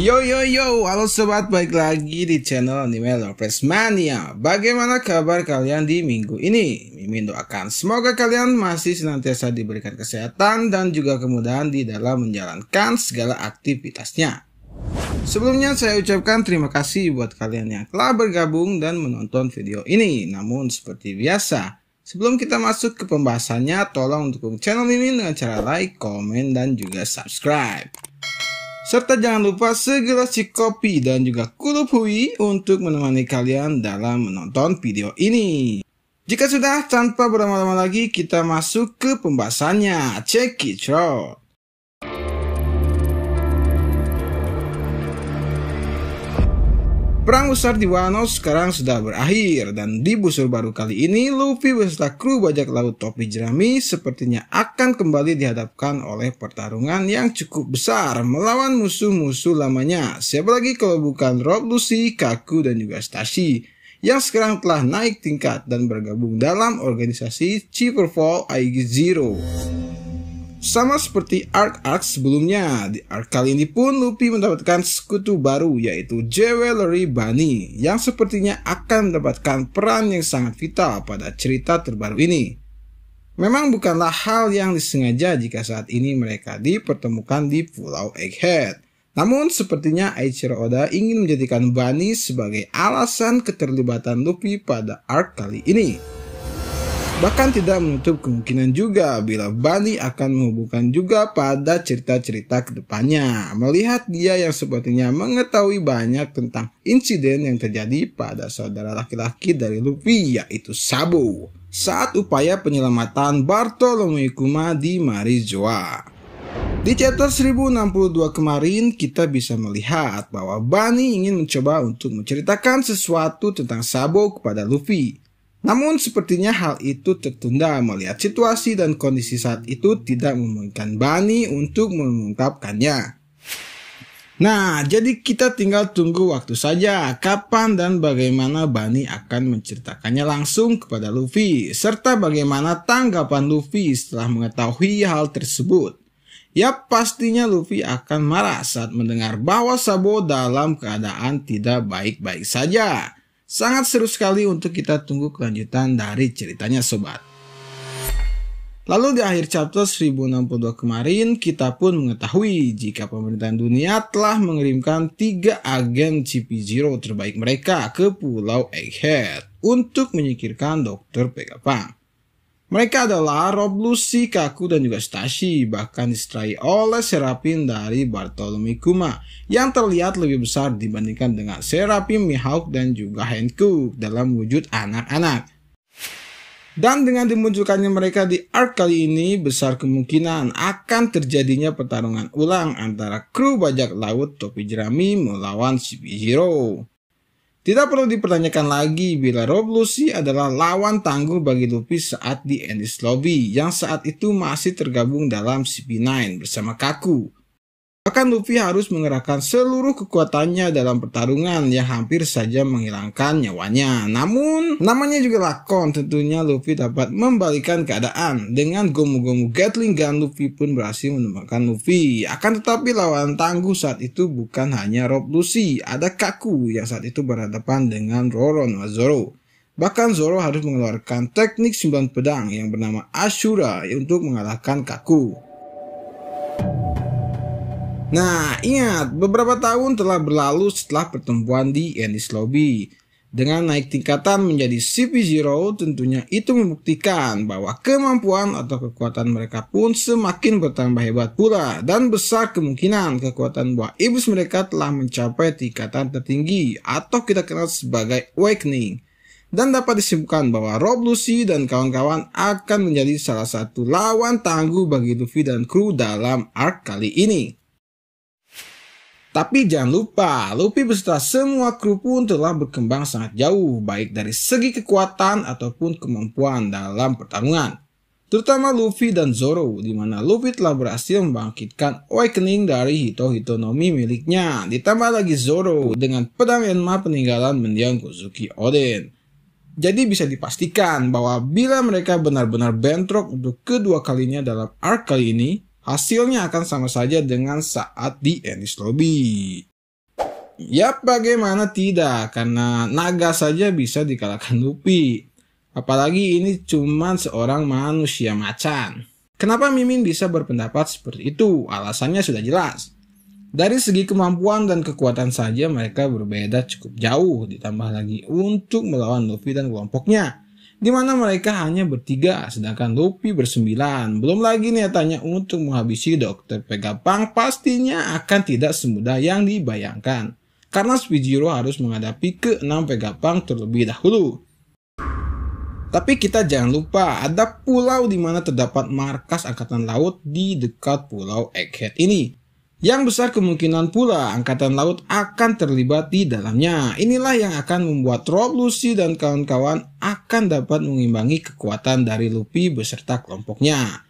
Yo yo yo, halo sobat, balik lagi di channel Anime Lovers Mania. Bagaimana kabar kalian di minggu ini? Mimin doakan semoga kalian masih senantiasa diberikan kesehatan dan juga kemudahan di dalam menjalankan segala aktivitasnya. Sebelumnya saya ucapkan terima kasih buat kalian yang telah bergabung dan menonton video ini. Namun seperti biasa, sebelum kita masuk ke pembahasannya, tolong dukung channel Mimin dengan cara like, komen, dan juga subscribe. Serta jangan lupa segelas cik kopi dan juga kulup hui untuk menemani kalian dalam menonton video ini. Jika sudah, tanpa berlama-lama lagi kita masuk ke pembahasannya. Check it out. Perang besar di Wano sekarang sudah berakhir dan di busur baru kali ini Luffy beserta kru bajak laut topi jerami sepertinya akan kembali dihadapkan oleh pertarungan yang cukup besar melawan musuh-musuh lamanya. Siapa lagi kalau bukan Rob Lucy, Kaku dan juga Stashi yang sekarang telah naik tingkat dan bergabung dalam organisasi Fall IG Zero. Sama seperti arc-arc sebelumnya, di arc kali ini pun Luffy mendapatkan sekutu baru yaitu Jewelry Bunny yang sepertinya akan mendapatkan peran yang sangat vital pada cerita terbaru ini. Memang bukanlah hal yang disengaja jika saat ini mereka dipertemukan di Pulau Egghead. Namun sepertinya Eiichiro Oda ingin menjadikan Bunny sebagai alasan keterlibatan Luffy pada arc kali ini. Bahkan tidak menutup kemungkinan juga bila Bani akan menghubungkan juga pada cerita-cerita ke depannya. Melihat dia yang sepertinya mengetahui banyak tentang insiden yang terjadi pada saudara laki-laki dari Luffy yaitu Sabo. Saat upaya penyelamatan Bartolomeu Kuma di Marijoa. Di chapter 1062 kemarin kita bisa melihat bahwa Bani ingin mencoba untuk menceritakan sesuatu tentang Sabo kepada Luffy. Namun sepertinya hal itu tertunda melihat situasi dan kondisi saat itu tidak memungkinkan Bani untuk mengungkapkannya. Nah, jadi kita tinggal tunggu waktu saja kapan dan bagaimana Bani akan menceritakannya langsung kepada Luffy, serta bagaimana tanggapan Luffy setelah mengetahui hal tersebut. Ya pastinya Luffy akan marah saat mendengar bahwa Sabo dalam keadaan tidak baik-baik saja. Sangat seru sekali untuk kita tunggu kelanjutan dari ceritanya sobat. Lalu di akhir chapter 1062 kemarin, kita pun mengetahui jika pemerintahan dunia telah mengirimkan tiga agen CP0 terbaik mereka ke Pulau Egghead untuk menyingkirkan Dr. Pegapang. Mereka adalah Rob Lucy, Kaku, dan juga Stashi, bahkan diserai oleh Serapin dari Bartolome Kuma, yang terlihat lebih besar dibandingkan dengan Serapin Mihawk dan juga Hankook dalam wujud anak-anak. Dan dengan dimunculkannya mereka di arc kali ini, besar kemungkinan akan terjadinya pertarungan ulang antara kru bajak laut topi jerami melawan Hero. Tidak perlu dipertanyakan lagi bila Rob Lucy adalah lawan tangguh bagi Luffy saat di Ennis Lobby yang saat itu masih tergabung dalam CP9 bersama Kaku. Bahkan Luffy harus mengerahkan seluruh kekuatannya dalam pertarungan yang hampir saja menghilangkan nyawanya. Namun, namanya juga lakon tentunya Luffy dapat membalikan keadaan. Dengan gomu-gomu Gatling Gun, Luffy pun berhasil menemukan Luffy. Akan tetapi lawan tangguh saat itu bukan hanya Rob Lucy, ada Kaku yang saat itu berhadapan dengan Roron Zoro. Bahkan Zoro harus mengeluarkan teknik sembilan pedang yang bernama Ashura untuk mengalahkan Kaku. Nah, ingat, beberapa tahun telah berlalu setelah pertemuan di Ennis Lobby. Dengan naik tingkatan menjadi CP0, tentunya itu membuktikan bahwa kemampuan atau kekuatan mereka pun semakin bertambah hebat pula dan besar kemungkinan kekuatan buah iblis mereka telah mencapai tingkatan tertinggi atau kita kenal sebagai awakening. Dan dapat disimpulkan bahwa Rob Lucy dan kawan-kawan akan menjadi salah satu lawan tangguh bagi Luffy dan kru dalam arc kali ini. Tapi jangan lupa, Luffy beserta semua kru pun telah berkembang sangat jauh, baik dari segi kekuatan ataupun kemampuan dalam pertarungan. Terutama Luffy dan Zoro, di mana Luffy telah berhasil membangkitkan awakening dari Hito Hitonomi miliknya. Ditambah lagi Zoro dengan pedang Enma peninggalan mendiang Kozuki Oden. Jadi bisa dipastikan bahwa bila mereka benar-benar bentrok untuk kedua kalinya dalam arc kali ini, hasilnya akan sama saja dengan saat di Ennis Lobby. Ya bagaimana tidak, karena naga saja bisa dikalahkan Luffy. Apalagi ini cuma seorang manusia macan. Kenapa Mimin bisa berpendapat seperti itu? Alasannya sudah jelas. Dari segi kemampuan dan kekuatan saja mereka berbeda cukup jauh, ditambah lagi untuk melawan Luffy dan kelompoknya. Di mana mereka hanya bertiga, sedangkan Luffy bersembilan. Belum lagi niatannya untuk menghabisi Dr. Pegapang pastinya akan tidak semudah yang dibayangkan. Karena Spijiro harus menghadapi ke-6 Pegapang terlebih dahulu. Tapi kita jangan lupa ada pulau di mana terdapat markas angkatan laut di dekat pulau Egghead ini. Yang besar kemungkinan pula Angkatan Laut akan terlibat di dalamnya. Inilah yang akan membuat Rob Lucy dan kawan-kawan akan dapat mengimbangi kekuatan dari Luffy beserta kelompoknya.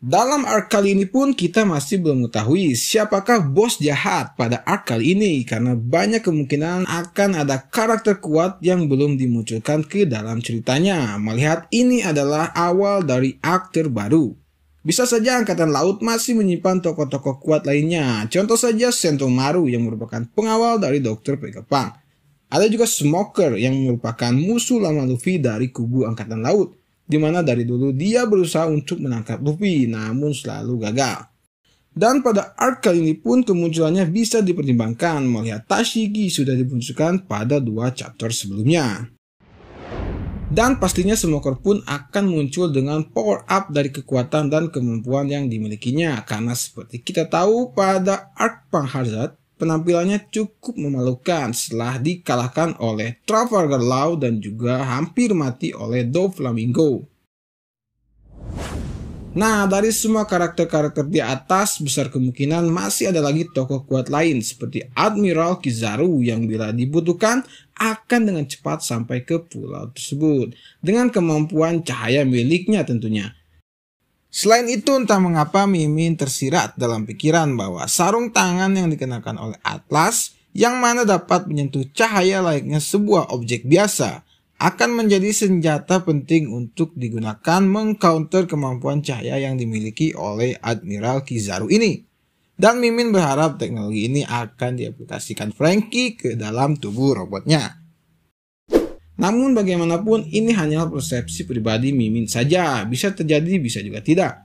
Dalam arc kali ini pun kita masih belum mengetahui siapakah bos jahat pada arc kali ini karena banyak kemungkinan akan ada karakter kuat yang belum dimunculkan ke dalam ceritanya. Melihat ini adalah awal dari arc terbaru. Bisa saja Angkatan Laut masih menyimpan tokoh-tokoh kuat lainnya. Contoh saja Sentomaru yang merupakan pengawal dari Dr. Pegapang. Ada juga Smoker yang merupakan musuh lama Luffy dari kubu Angkatan Laut. Di mana dari dulu dia berusaha untuk menangkap Luffy namun selalu gagal. Dan pada arc kali ini pun kemunculannya bisa dipertimbangkan melihat Tashigi sudah dimunculkan pada dua chapter sebelumnya. Dan pastinya Smoker pun akan muncul dengan power up dari kekuatan dan kemampuan yang dimilikinya. Karena seperti kita tahu pada Arc Hazard, penampilannya cukup memalukan setelah dikalahkan oleh Trafalgar Law dan juga hampir mati oleh Doflamingo. Nah, dari semua karakter-karakter di atas, besar kemungkinan masih ada lagi tokoh kuat lain seperti Admiral Kizaru yang bila dibutuhkan akan dengan cepat sampai ke pulau tersebut dengan kemampuan cahaya miliknya tentunya. Selain itu entah mengapa Mimin tersirat dalam pikiran bahwa sarung tangan yang dikenakan oleh Atlas yang mana dapat menyentuh cahaya layaknya sebuah objek biasa akan menjadi senjata penting untuk digunakan mengcounter kemampuan cahaya yang dimiliki oleh Admiral Kizaru ini. Dan Mimin berharap teknologi ini akan diaplikasikan Frankie ke dalam tubuh robotnya. Namun bagaimanapun ini hanya persepsi pribadi Mimin saja, bisa terjadi bisa juga tidak.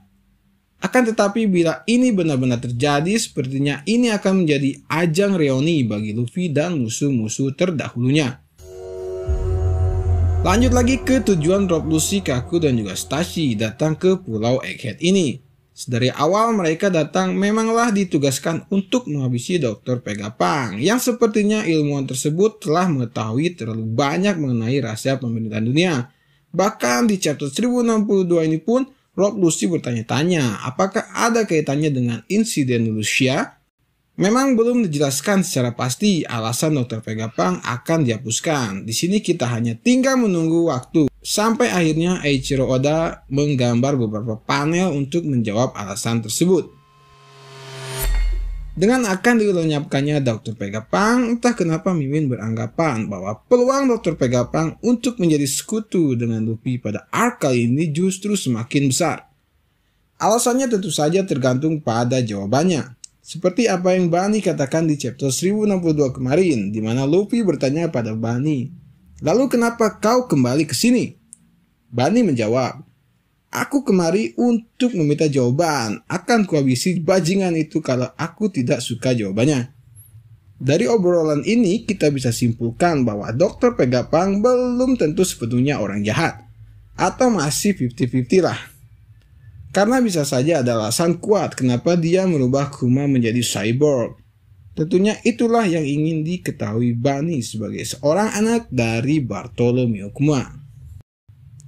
Akan tetapi bila ini benar-benar terjadi, sepertinya ini akan menjadi ajang reuni bagi Luffy dan musuh-musuh terdahulunya. Lanjut lagi ke tujuan Rob Lucy, Kaku, dan juga Stacy datang ke Pulau Egghead ini. Dari awal mereka datang memanglah ditugaskan untuk menghabisi Dr. Pegapang yang sepertinya ilmuwan tersebut telah mengetahui terlalu banyak mengenai rahasia pemerintahan dunia. Bahkan di chapter 1062 ini pun Rob Lucy bertanya-tanya apakah ada kaitannya dengan insiden Lucia Memang belum dijelaskan secara pasti alasan Dr. Pegapang akan dihapuskan. Di sini kita hanya tinggal menunggu waktu sampai akhirnya Eiichiro Oda menggambar beberapa panel untuk menjawab alasan tersebut. Dengan akan dilenyapkannya Dr. Pegapang, entah kenapa Mimin beranggapan bahwa peluang Dr. Pegapang untuk menjadi sekutu dengan Luffy pada arc kali ini justru semakin besar. Alasannya tentu saja tergantung pada jawabannya. Seperti apa yang Bani katakan di chapter 1062 kemarin, di mana Luffy bertanya pada Bani, Lalu kenapa kau kembali ke sini? Bani menjawab, Aku kemari untuk meminta jawaban. Akan kuhabisi bajingan itu kalau aku tidak suka jawabannya. Dari obrolan ini kita bisa simpulkan bahwa Dr. Pegapang belum tentu sepenuhnya orang jahat. Atau masih 50-50 lah. Karena bisa saja ada alasan kuat kenapa dia merubah Kuma menjadi cyborg. Tentunya itulah yang ingin diketahui Bani sebagai seorang anak dari Bartolomeo Kuma.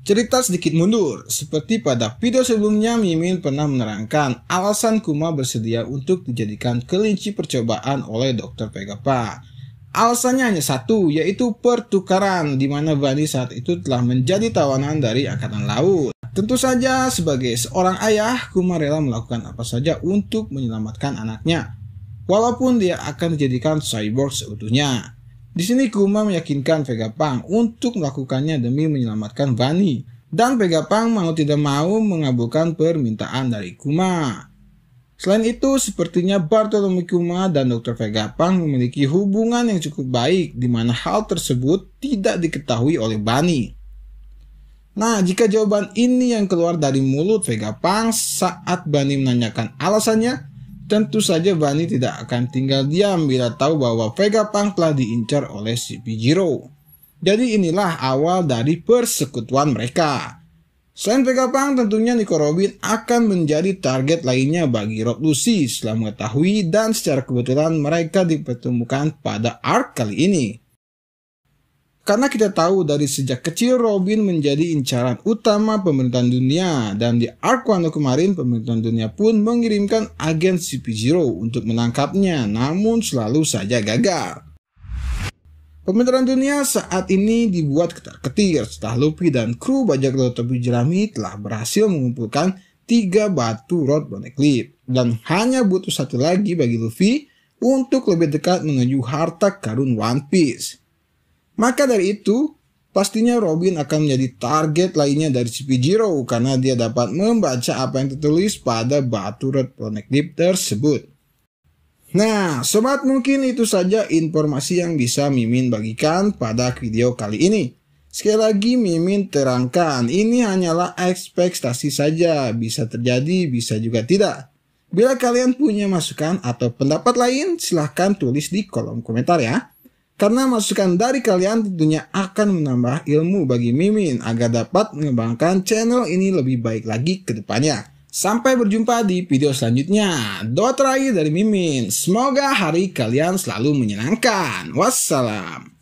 Cerita sedikit mundur, seperti pada video sebelumnya Mimin pernah menerangkan alasan Kuma bersedia untuk dijadikan kelinci percobaan oleh Dr. Pegapa. Alasannya hanya satu, yaitu pertukaran di mana Bani saat itu telah menjadi tawanan dari Angkatan Laut. Tentu saja sebagai seorang ayah, Kuma rela melakukan apa saja untuk menyelamatkan anaknya. Walaupun dia akan dijadikan cyborg seutuhnya. Di sini Kuma meyakinkan Vegapunk untuk melakukannya demi menyelamatkan Bani. Dan Vegapunk mau tidak mau mengabulkan permintaan dari Kuma. Selain itu, sepertinya Bartolome Kuma dan Dr. Vega Pang memiliki hubungan yang cukup baik di mana hal tersebut tidak diketahui oleh Bani. Nah, jika jawaban ini yang keluar dari mulut Vega Pang saat Bani menanyakan alasannya, tentu saja Bani tidak akan tinggal diam bila tahu bahwa Vega Pang telah diincar oleh CP0. Jadi inilah awal dari persekutuan mereka. Selain Pang, tentunya Nico Robin akan menjadi target lainnya bagi Rob Lucy setelah mengetahui dan secara kebetulan mereka dipertemukan pada arc kali ini. Karena kita tahu dari sejak kecil Robin menjadi incaran utama pemerintahan dunia dan di arc Wano kemarin pemerintahan dunia pun mengirimkan agen CP0 untuk menangkapnya namun selalu saja gagal. Pemerintahan dunia saat ini dibuat ketar-ketir setelah Luffy dan kru bajak laut topi jerami telah berhasil mengumpulkan tiga batu rod Boneklit dan hanya butuh satu lagi bagi Luffy untuk lebih dekat menuju harta karun One Piece. Maka dari itu, pastinya Robin akan menjadi target lainnya dari CP0 karena dia dapat membaca apa yang tertulis pada batu rod Boneklit tersebut. Nah, sobat mungkin itu saja informasi yang bisa Mimin bagikan pada video kali ini. Sekali lagi Mimin terangkan, ini hanyalah ekspektasi saja, bisa terjadi, bisa juga tidak. Bila kalian punya masukan atau pendapat lain, silahkan tulis di kolom komentar ya. Karena masukan dari kalian tentunya akan menambah ilmu bagi Mimin agar dapat mengembangkan channel ini lebih baik lagi ke depannya. Sampai berjumpa di video selanjutnya. Doa terakhir dari Mimin. Semoga hari kalian selalu menyenangkan. Wassalam.